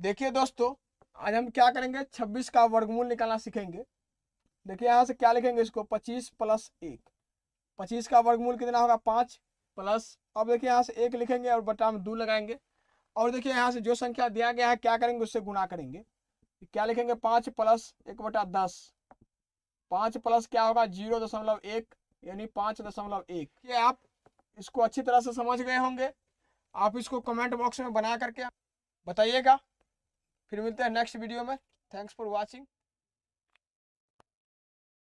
देखिए दोस्तों, आज हम क्या करेंगे? 26 का वर्गमूल निकालना सीखेंगे। देखिए यहाँ से क्या लिखेंगे इसको? 25 प्लस एक। 25 का वर्गमूल कितना होगा? पाँच प्लस। अब देखिए यहाँ से एक लिखेंगे और बटा में दो लगाएँगे। और देखिए यहाँ से जो संख्या दिया गया है, क्या करेंगे? उससे गुना करेंगे। क्या लिखेंगे? पाँच प्लस एक बटा दस। पाँच प्लस क्या होगा? ज़ीरो दशमलव एक, यानी पाँच दशमलव एक। ये आप इसको अच्छी तरह से समझ गए होंगे। आप इसको कमेंट बॉक्स में बना करके बताइएगा। फिर मिलते हैं नेक्स्ट वीडियो में. Thanks for watching